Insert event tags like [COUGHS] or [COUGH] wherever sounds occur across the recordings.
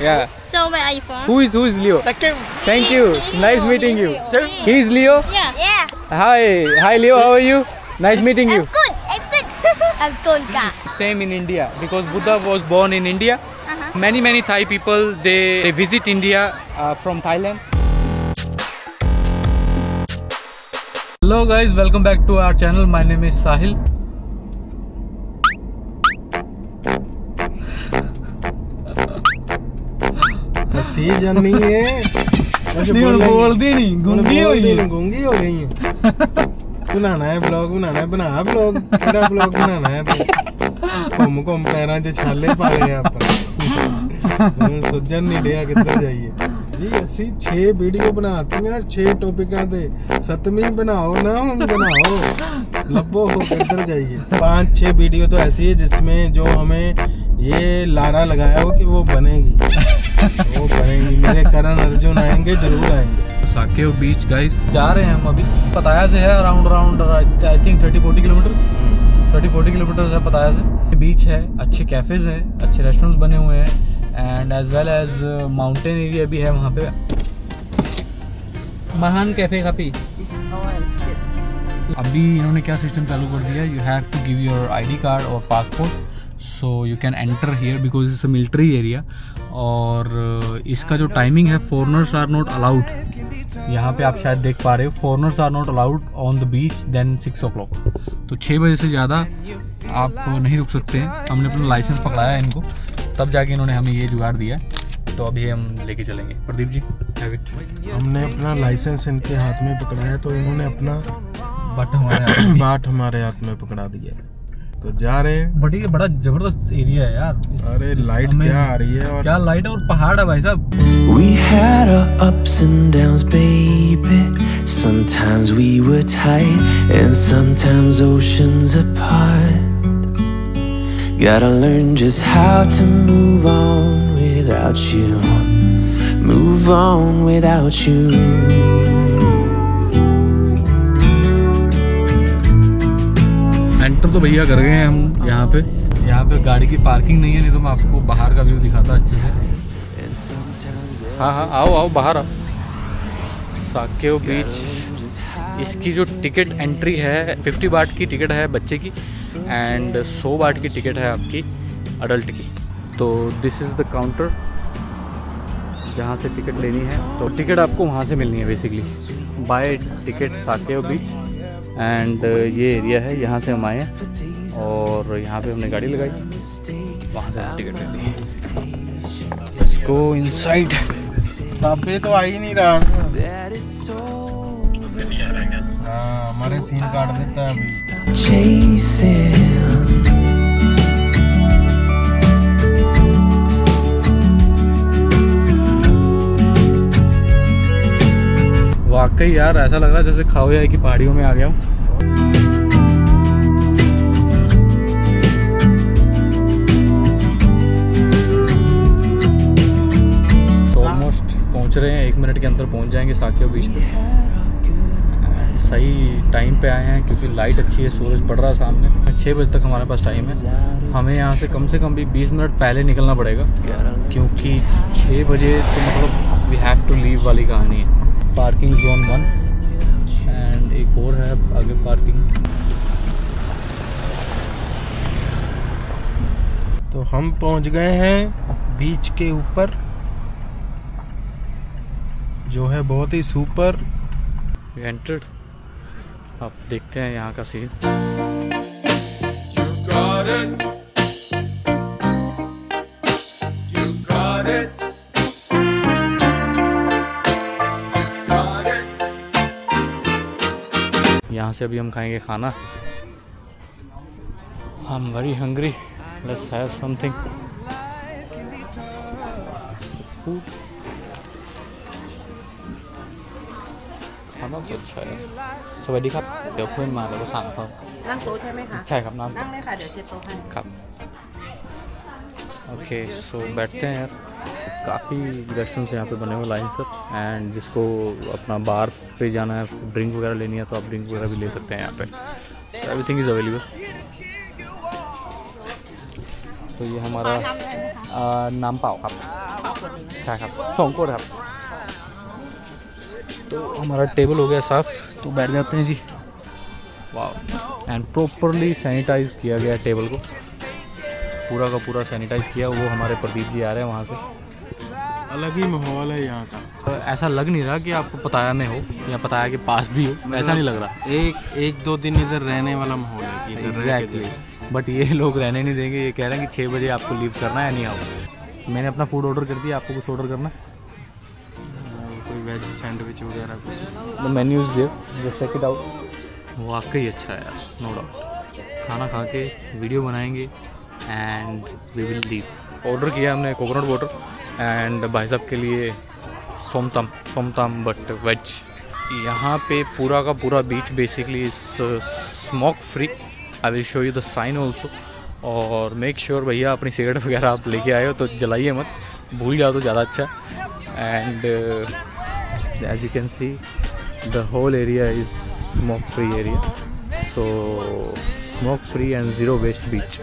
Yeah. So where are you from? Who is who is Leo? Thank you. Nice meeting you. Leo. He is Leo. Yeah. Yeah. Hi. Hi Leo. How are you? Nice meeting you. I'm Good. I'm good. [LAUGHS] I'm Tonka. Same in India because Buddha was born in India. Uh-huh. Many many Thai people they, they visit India uh, from Thailand. Hello guys, welcome back to our channel. My name is Sahil. ਹੱਸੀ ਜਾਨੀ ਏ ਕੁਛ नहीं ਬੋਲਣਾ ਹੀ- बोलती नहीं ਹੁਣ गुंगी हो ਬੋਲਦੀ गई ਨੀ, ਗੁੰਗੀ ਹੋ ਗਈ ਹੈ ਬਣਾਣਾ ਹੈ ਬਲੌਗ ਬਣਾਣਾ ਹੈ ਬਣਾ ਬਲੌਗ ਕਿਹੜਾ ਬਲੌਗ ਬਣਾਣਾ ਹੈ ਤੂੰ ਘੁੰਮ ਘੁੰਮ ਪੈਰਾਂ 'ਚ ਛਾਲੇ ਪਾ ਲਏ ਆਪਾਂ ਹੁਣ ਸੁੱਜਣ ਨਹੀਂ ਡਿਆ ਕਿੱਧਰ ਜਾਈਏ ਜੀ ਅਸੀਂ 6 ਵੀਡੀਓ ਬਣਾਤੀਆਂ 6 ਟੌਪਿਕਾਂ ਤੇ ਸਤਵੀਂ ਬਣਾਓ ਨਾ ਹੁਣ ਬਣਾਓ ਲੱਭो हो किधर जाइए पांच छह वीडियो तो ऐसी है जिसमें जो हमें ये लारा लगाया हो कि वो बनेगी वो बनेगी मेरे करण अर्जुन आएँगे ज़रूर आएँगे। साकेव बीच गाइस जा रहे हैं हम अभी। पताया से है around around I think thirty forty kilometre thirty forty kilometre है पताया से। बीच है अच्छे कैफेज हैं अच्छे रेस्टोरेंट्स बने हुए हैं and as well as mountain area भी है वहाँ पे। महान कैफ़े काफ़ी अभी इन्होंने क्या सिस्टम चालू कर दिया? You have to give your ID card और passport so you can enter here because it's a military area और uh, इसका जो टाइमिंग है फॉरनर्स आर नॉट अलाउड यहाँ पे आप शायद देख पा रहे हो foreigners are not allowed on the beach then six o'clock तो छः बजे से ज़्यादा आप नहीं रुक सकते हैं। हमने अपना लाइसेंस पकड़ाया है इनको। तब जाके इन्होंने हमें ये जुगाड़ दिया तो अभी हम लेके चलेंगे। प्रदीप जी हमने अपना लाइसेंस इनके हाथ में पकड़ाया तो इन्होंने अपना बट हमारे बाट [COUGHS] हमारे हाथ में पकड़ा दिया तो जा रहे हैं बड़ी बड़ा ज़बरदस्त एरिया है यार अरे लाइट क्या आ रही है और क्या लाइट है और पहाड़ है भाई साहब We had our ups and downs, baby. Sometimes we were tight, and sometimes oceans apart. Gotta learn just how to move on without you. Move on without you. Enter तो भैया कर गए हैं हम यहाँ पे। यहाँ पे गाड़ी की पार्किंग नहीं है, नहीं तो मैं आपको बाहर का व्यू दिखाता अच्छे से। हाँ हाँ आओ आओ, बाहर आओ। साकेव बीच इसकी जो टिकट एंट्री है 50 बाट की टिकट है बच्चे की एंड 100 बाट की टिकट है आपकी अडल्ट की। तो दिस इज़ द काउंटर जहाँ से टिकट लेनी है तो टिकट आपको वहाँ से मिलनी है basically buy ticket Sai Kaew beach and ये एरिया है यहाँ से हम आए और यहाँ पे हमने गाड़ी लगाई। वहाँ से हम टिकट ले इसको लेट्स गो इनसाइड पे तो आ ही नहीं रहा। हाँ हमारे सीन काट देता है अभी। वाकई यार, ऐसा लग रहा है जैसे खाओया की पहाड़ियों में आ गया हूँ। तो रहे हैं, एक मिनट के अंदर पहुँच जाएँगे साकियो बीच पे। सही टाइम पे आए हैं क्योंकि लाइट अच्छी है, सूरज पड़ रहा है सामने। छः बजे तक हमारे पास टाइम है। हमें यहाँ से कम से कम भी बीस मिनट पहले निकलना पड़ेगा, क्योंकि छः बजे तो मतलब वी हैव टू लीव वाली कहानी है। पार्किंग जोन वन एंड एक और है आगे पार्किंग। तो हम पहुँच गए हैं बीच के ऊपर जो है बहुत ही सुपर। एंटर्ड आप देखते हैं यहाँ का सीन से अभी हम खाएंगे खाना I am very hungry let's have something food खाना तो अच्छा है สวัสดีครับ เดี๋ยวเพื่อนมาแล้วก็สั่งเพิ่ม นั่งโต๊ะใช่ไหมคะ ใช่ครับนั่ง นั่งเลยค่ะ เดี๋ยวเช็ดโต๊ะให้ ครับओके सो बैठते हैं यार काफ़ी रेस्टोरेंट्स यहाँ पे बने हुए लाइन सर एंड जिसको अपना बार पे जाना है ड्रिंक वगैरह लेनी है तो आप ड्रिंक वगैरह भी ले सकते हैं यहाँ पे। एवरी थिंग इज़ अवेलेबल तो ये हमारा नाम पाओ आप अच्छा चौंकोर आप तो हमारा टेबल हो गया साफ़। तो बैठ जाते हैं जी। वाह एंड प्रॉपरली सैनिटाइज किया गया टेबल को। पूरा का पूरा सैनिटाइज किया। वो हमारे प्रदीप जी आ रहे हैं वहाँ से। अलग ही माहौल है यहाँ का। तो ऐसा लग नहीं रहा कि आपको पताया में हो या पताया के पास भी हो ऐसा नहीं लग रहा। एक एक दो दिन इधर रहने वाला माहौल है कि एग्जैक्टली बट ये लोग रहने नहीं देंगे ये कह रहे हैं कि छः बजे आपको लीव करना है नहीं आओ मैंने अपना फ़ूड ऑर्डर कर दिया आपको कुछ ऑर्डर करना है? कोई वेज सैंडविच वगैरह कुछ। Menus just check it out वाकई अच्छा है यार नो डाउट खाना खा के वीडियो बनाएँगे and we will leave order किया हमने कोकोनट वाटर एंड भाई साहब के लिए सोमतम सोमतम बट वेज यहाँ पे पूरा का पूरा beach basically smoke free I will show you the sign also और मेक श्योर भैया अपनी सिगरेट वगैरह आप लेके आए हो तो जलाइए मत। भूल जाओ तो ज़्यादा अच्छा। And as you can see the whole area is smoke free area so smoke free and zero waste beach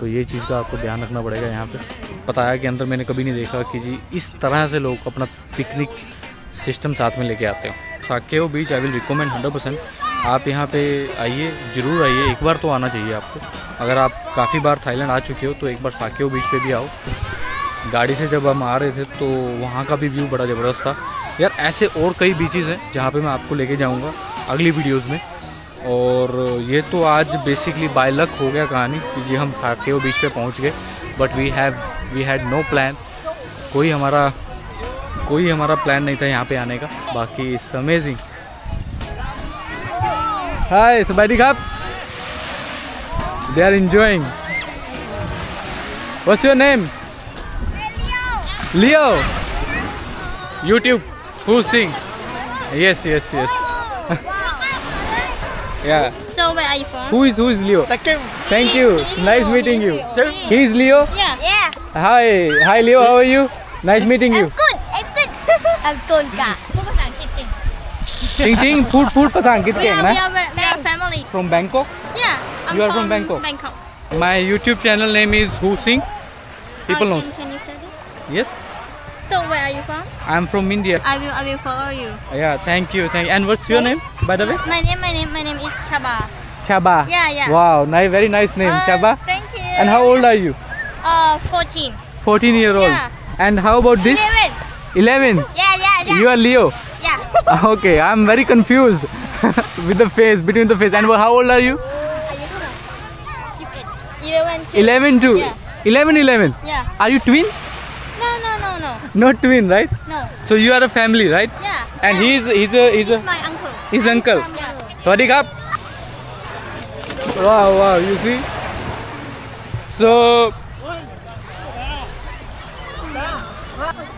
तो ये चीज़ का आपको ध्यान रखना पड़ेगा यहाँ पे। है कि अंदर मैंने कभी नहीं देखा कि जी इस तरह से लोग अपना पिकनिक सिस्टम साथ में लेके आते हो। Sakeo beach I will recommend hundred percent आप यहाँ पे आइए, ज़रूर आइए, एक बार तो आना चाहिए आपको। अगर आप काफ़ी बार थाईलैंड आ चुके हो तो एक बार साकेओ बीच पे भी आओ। गाड़ी से जब हम आ रहे थे तो वहाँ का भी व्यू बड़ा ज़बरदस्त था। यार, ऐसे और कई बीचेस हैं, जहाँ पे मैं आपको लेके जाऊँगा अगली वीडियोज़ में। और ये तो आज बेसिकली बाय लक हो गया कहानी कि जी हम साकेओ बीच पे पहुँच गए। But we have we had no plan कोई हमारा कोई हमारा प्लान नहीं था यहाँ पे आने का बाकी इट्स अमेजिंग हाय सबैडी cup they are enjoying What's your name? Leo. YouTube. Who sing? Yes, yes, yes. [LAUGHS] yeah. So where are you from? Who is who is Leo? Thank you. Nice meeting you. He is Leo. Yeah. Yeah. Hi, hi Leo. How are you? Nice meeting you. Good. I'm good. [LAUGHS] I'm Tonka.พูดภาษาอังกฤษเก่ง Ting ting. Food food ภาษาอังกฤษ We เก่ง are, นะ we are, we are family. From Bangkok. Yeah. I'm You are from Bangkok? Bangkok. My YouTube channel name is Who Sing. People Uh, know. Can, can you say that? Yes. So where are you from? I'm from India. I will I will follow you. Yeah. Thank you. Thank. And what's your name, by the way? My name my name my name is Shaba. Shaba. Yeah, yeah. Wow. Nice. Very nice name, Uh, Shaba. Thank you. And how old are you? Uh, 14. 14 year old. Yeah. And how about this? 11. 11. Yeah, yeah, yeah. You are Leo. yeah. [LAUGHS] Okay, I'm very confused [LAUGHS] with the face, between the face. And how old are you? 11. 11 too. Yeah. 11, 11. Yeah. Are you twin? No, no, no, no. Not twin, right? No. So you are a family, right? Yeah. And yeah. he's he's a he's a my uncle. his uncle. Yeah. Sorry, Kap. Wow, wow, you see? So,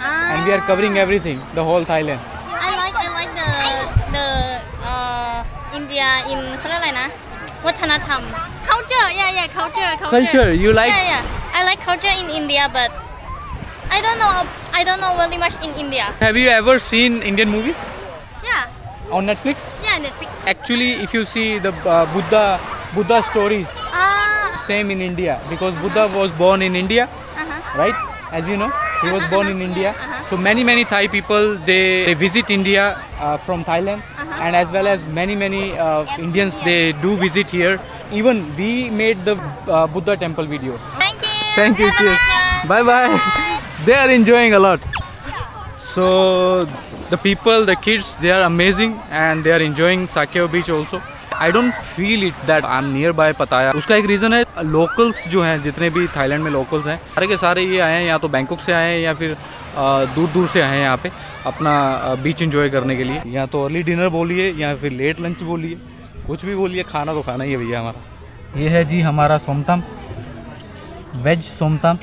and we are covering everything, the whole Thailand. I like, I like the, the uh, India in, เขาเรียกอะไรนะ?วัฒนธรรม culture yeah yeah culture culture. Culture you like? Yeah yeah. I like culture in India but I don't know I don't know really much in India. Have you ever seen Indian movies? Yeah. On Netflix? Yeah Netflix. Actually if you see the uh, Buddha Buddha stories, ah same in India because Buddha was born in India, uh-huh. right? As you know, he was Uh-huh, born in uh-huh, India. uh-huh. So many many Thai people they, they visit India uh, from Thailand, Uh-huh. and as well as many many uh, Indians they do visit here. Even we made the uh, Buddha temple video. thank you Thank you. Have Cheers. day. Bye bye. they are enjoying a lot. So the people, the kids, they are amazing and they are enjoying Sakeo beach also. I it that I am near nearby Pattaya उसका एक reason है locals जो हैं, जितने भी Thailand में locals हैं, सारे के सारे ये आए हैं, या तो बैंकॉक से आए हैं, या फिर दूर दूर से आए हैं यहाँ पे, अपना बीच एंजॉय करने के लिए। या तो अर्ली डिनर बोलिए, या फिर लेट लंच बोलिए, कुछ भी बोलिए, खाना तो खाना ही है भैया हमारा। ये है जी हमारा सोमतम, वेज सोमतम,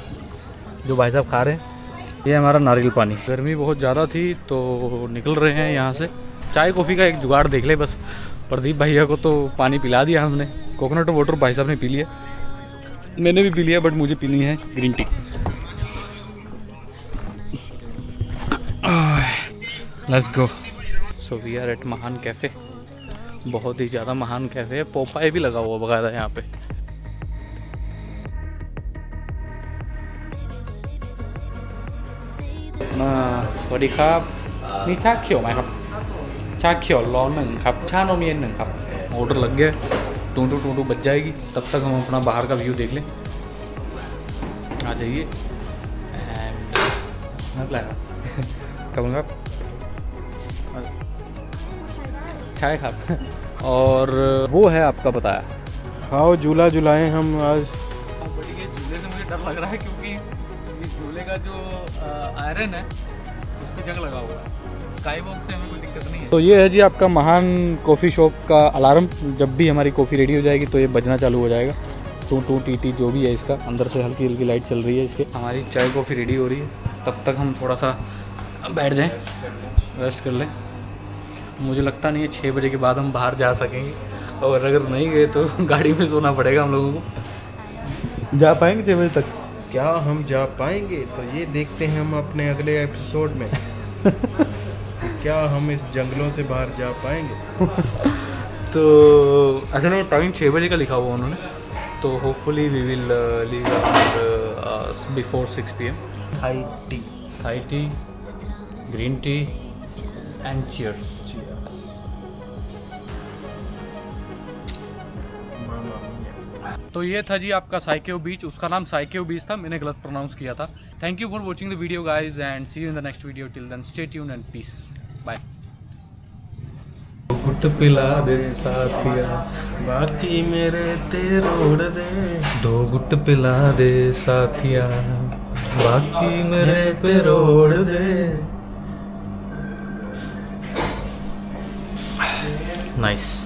जो भाई साहब खा रहे हैं। ये हमारा नारियल पानी। गर्मी बहुत ज़्यादा थी तो निकल रहे हैं यहाँ से। चाय कॉफ़ी का एक जुगाड़ देख ले बस। प्रदीप भैया को तो पानी पिला दिया हमने कोकोनट वाटर भाई साहब ने पी लिया मैंने भी पी लिया बट मुझे पीनी है green tea let's go so we are at Mahaan cafe बहुत ही ज़्यादा महान कैफ़े है पोपाए भी लगा हुआ बकायदा यहाँ पे มาสวัสดีครับนี่ชาเขียวไหมครับ ชาเขียวร้อนหนึ่งครับชานมเย็นหนึ่งครับऑर्डर लग गया टू टू टू टू बच जाएगी तब तक हम अपना बाहर का व्यू देख लें आ जाइए एंड मैं लाया कब आप [LAUGHS] चाय खाप और वो है आपका बताया आओ झूला झुलाएं हम आज बट ये झूले से मुझे डर लग रहा है क्योंकि ये झूले का जो आयरन है उस पर जंग लगा हुआ है स्काई से हमें कोई दिक्कत नहीं है। तो ये है जी आपका महान कॉफ़ी शॉप का अलार्म। जब भी हमारी कॉफ़ी रेडी हो जाएगी तो ये बजना चालू हो जाएगा। टू टू टी टी जो भी है इसका। अंदर से हल्की हल्की लाइट चल रही है इसके। हमारी चाय कॉफ़ी रेडी हो रही है। तब तक हम थोड़ा सा बैठ जाएँ। रेस्ट कर लें। मुझे लगता नहीं है छः बजे के बाद हम बाहर जा सकेंगे। और अगर नहीं गए तो [LAUGHS] गाड़ी में सोना पड़ेगा हम लोगों को। जा पाएँगे छः बजे तक? क्या हम जा पाएँगे? तो ये देखते हैं हम अपने अगले एपिसोड में। [LAUGHS] क्या हम इस जंगलों से बाहर जा पाएँगे? [LAUGHS] तो असल में टाइम छः बजे का लिखा हुआ उन्होंने। तो hopefully we will leave before six P M high tea Thai tea green tea and cheers तो ये था जी आपका साइकेओ बीच उसका नाम साइकेओ बीच था मैंने गलत प्रोनाउंस किया था। Thank you for watching the video guys and see you in the next video till then stay tune and peace bye पिला दे साथिया। बाकी मेरे ते रोड़ दे। दो गुट पिला दे साथिया। बाकी मेरे पे रोड़ दे। नाइस